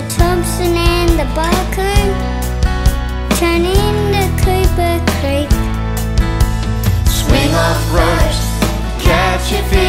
the Thomson and the Barcoo Turning the Cooper Creek. Swing off ropes, catch your feet.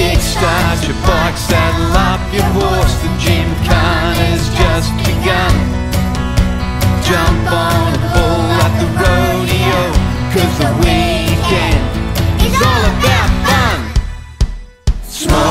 kickstart your bike, saddle up your horse, the gymkhana's just begun. Jump on a bull at the rodeo, cause the weekend is all about fun. Small